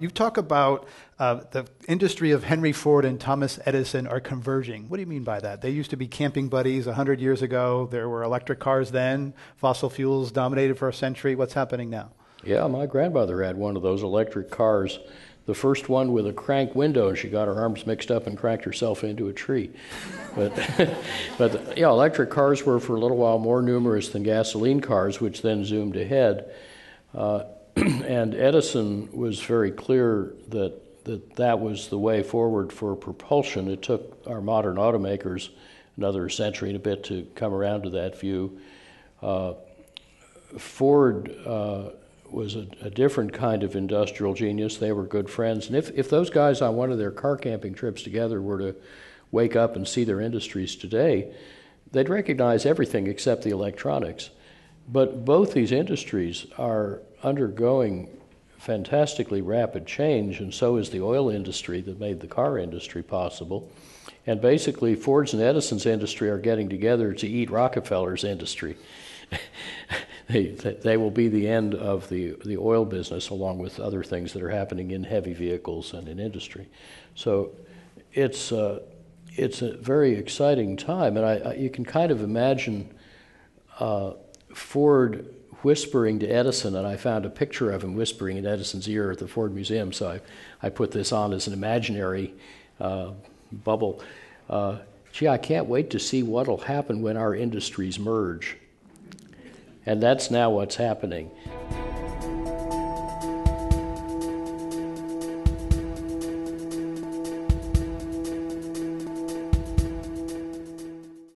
You talk about uh, the industry of Henry Ford and Thomas Edison are converging. What do you mean by that? They used to be camping buddies 100 years ago. There were electric cars then. Fossil fuels dominated for a century. What's happening now? Yeah, my grandmother had one of those electric cars, the first one with a crank window, and she got her arms mixed up and cranked herself into a tree. But, but yeah, electric cars were for a little while more numerous than gasoline cars, which then zoomed ahead. Uh, and Edison was very clear that, that that was the way forward for propulsion. It took our modern automakers another century and a bit to come around to that view. Uh, Ford uh, was a, a, different kind of industrial genius. They were good friends. And if, if those guys on one of their car camping trips together were to wake up and see their industries today, they'd recognize everything except the electronics. But both these industries are undergoing fantastically rapid change, and so is the oil industry that made the car industry possible. And basically, Ford's and Edison's industry are getting together to eat Rockefeller's industry. they, they will be the end of the, the oil business, along with other things that are happening in heavy vehicles and in industry. So it's, uh, it's a very exciting time, and I, I, you can kind of imagine uh, Ford whispering to Edison, and I found a picture of him whispering in Edison's ear at the Ford Museum, so I, I put this on as an imaginary uh, bubble. Uh, gee, I can't wait to see what will happen when our industries merge. And that's now what's happening.